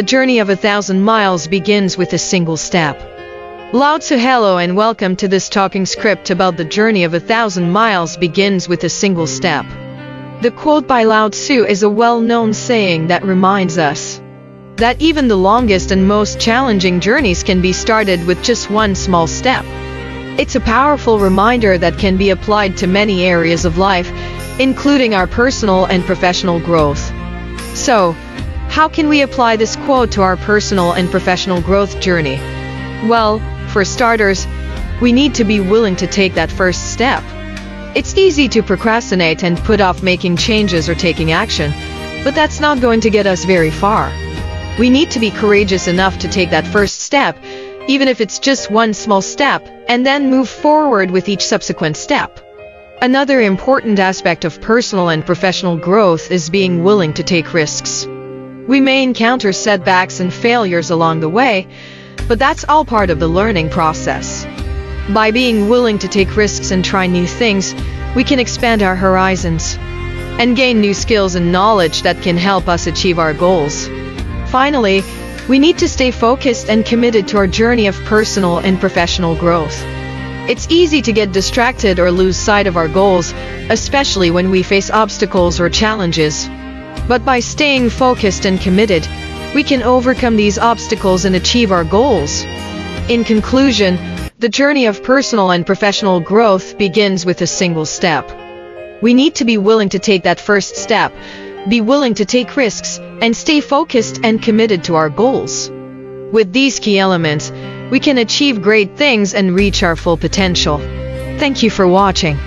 The journey of a thousand miles begins with a single step. Lao Tzu hello and welcome to this talking script about the journey of a thousand miles begins with a single step. The quote by Lao Tzu is a well-known saying that reminds us that even the longest and most challenging journeys can be started with just one small step. It's a powerful reminder that can be applied to many areas of life, including our personal and professional growth. So, how can we apply this quote to our personal and professional growth journey? Well, for starters, we need to be willing to take that first step. It's easy to procrastinate and put off making changes or taking action, but that's not going to get us very far. We need to be courageous enough to take that first step, even if it's just one small step, and then move forward with each subsequent step. Another important aspect of personal and professional growth is being willing to take risks. We may encounter setbacks and failures along the way, but that's all part of the learning process. By being willing to take risks and try new things, we can expand our horizons and gain new skills and knowledge that can help us achieve our goals. Finally, we need to stay focused and committed to our journey of personal and professional growth. It's easy to get distracted or lose sight of our goals, especially when we face obstacles or challenges. But by staying focused and committed, we can overcome these obstacles and achieve our goals. In conclusion, the journey of personal and professional growth begins with a single step. We need to be willing to take that first step, be willing to take risks, and stay focused and committed to our goals. With these key elements, we can achieve great things and reach our full potential. Thank you for watching.